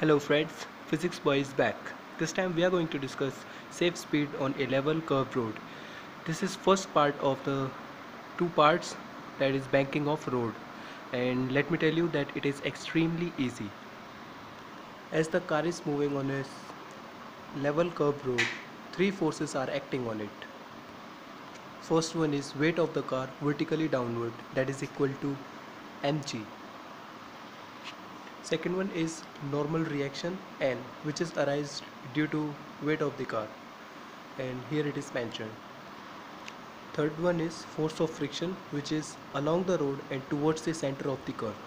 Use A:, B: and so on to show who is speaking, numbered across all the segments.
A: Hello friends, Physics Boy is back. This time we are going to discuss safe speed on a level curved road. This is first part of the two parts that is banking of road and let me tell you that it is extremely easy. As the car is moving on a level curved road, three forces are acting on it. First one is weight of the car vertically downward that is equal to mg second one is normal reaction n which is arised due to weight of the car. And here it is mentioned. Third one is force of friction which is along the road and towards the center of the curve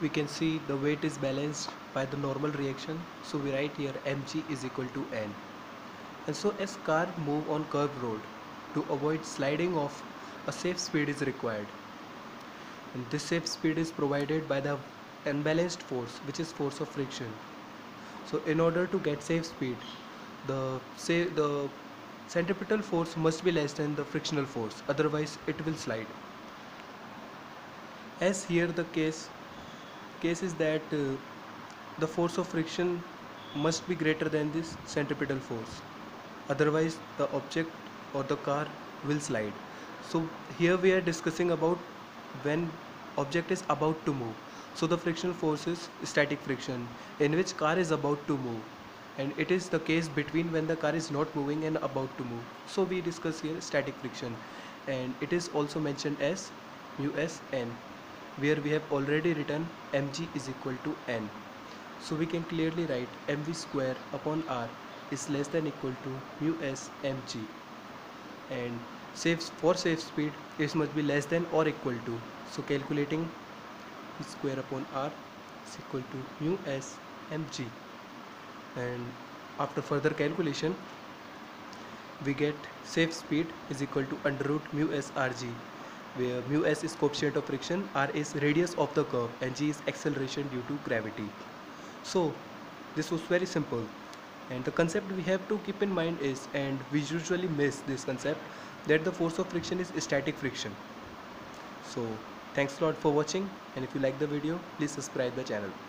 A: we can see the weight is balanced by the normal reaction. So we write here mg is equal to n. And so as car move on curved road to avoid sliding off a safe speed is required. And this safe speed is provided by the unbalanced force which is force of friction. So in order to get safe speed the say the centripetal force must be less than the frictional force otherwise it will slide. As here the case case is that uh, the force of friction must be greater than this centripetal force otherwise the object or the car will slide. So here we are discussing about when object is about to move so the frictional force is static friction in which car is about to move. And it is the case between when the car is not moving and about to move. So we discuss here static friction. And it is also mentioned as mu s n where we have already written mg is equal to n. So we can clearly write mv square upon r is less than equal to mu s mg and safe for safe speed it must be less than or equal to. So calculating square upon r is equal to mu s mg and after further calculation we get safe speed is equal to under root mu s rg where mu s is coefficient of friction r is radius of the curve and g is acceleration due to gravity. So this was very simple. And the concept we have to keep in mind is and we usually miss this concept that the force of friction is static friction. So thanks a lot for watching and if you like the video please subscribe the channel